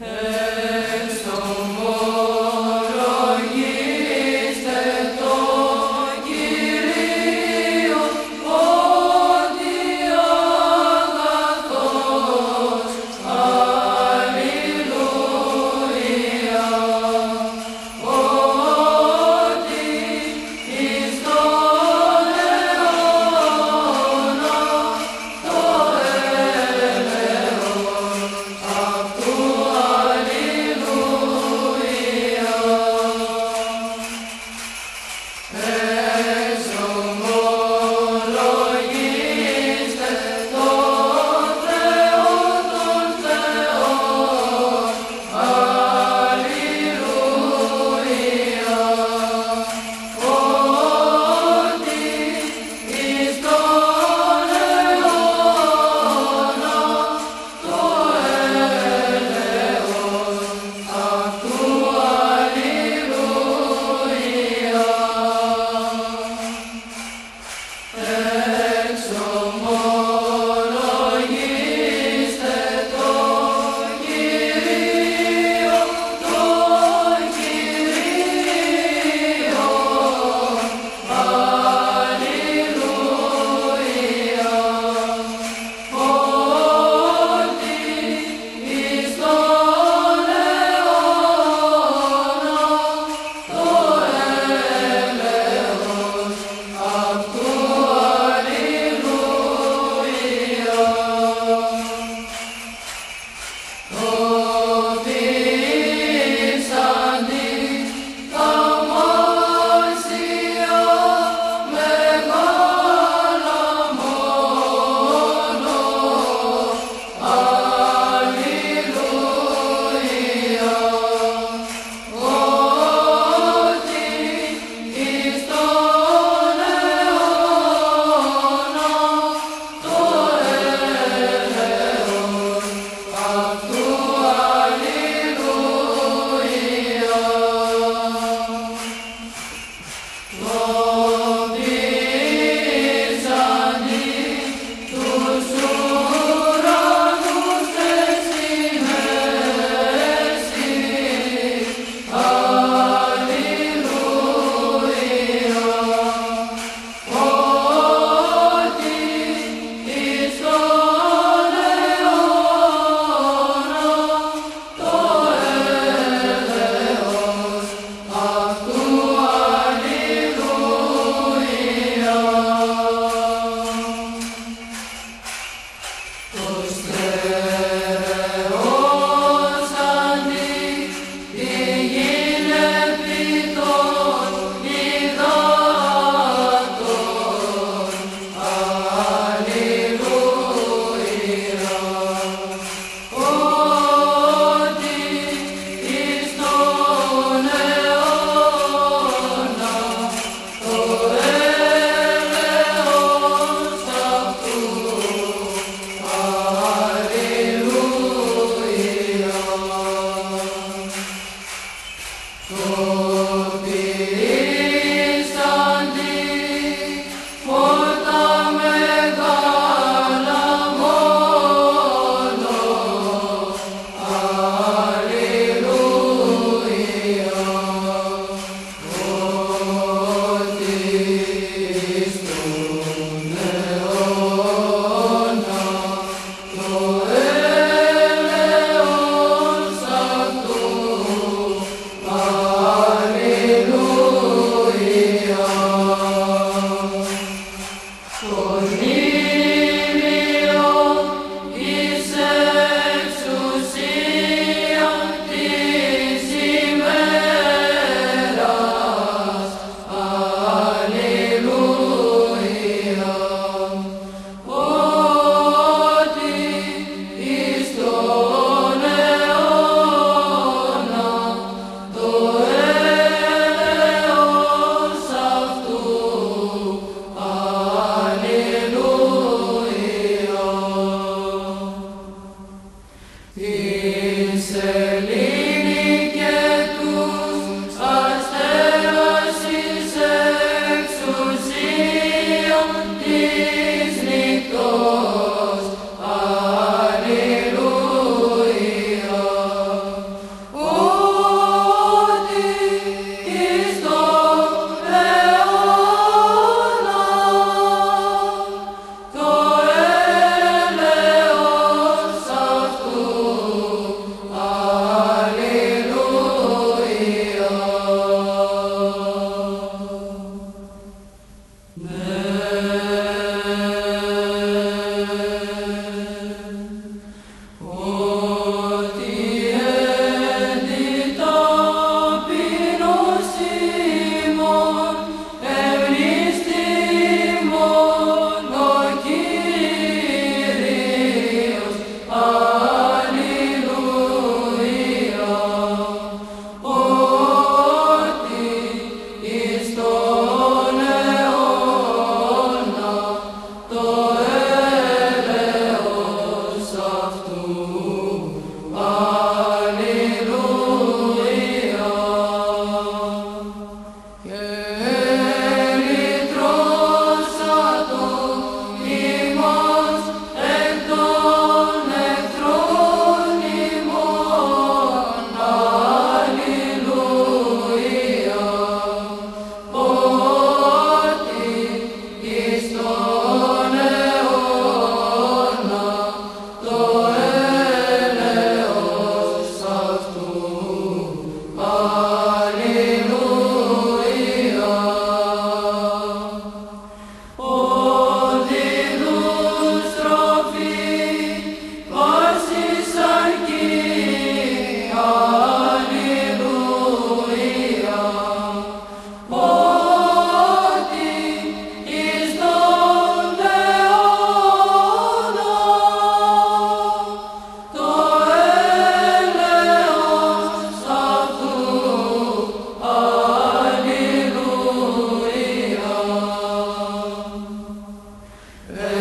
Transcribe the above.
Os Yeah.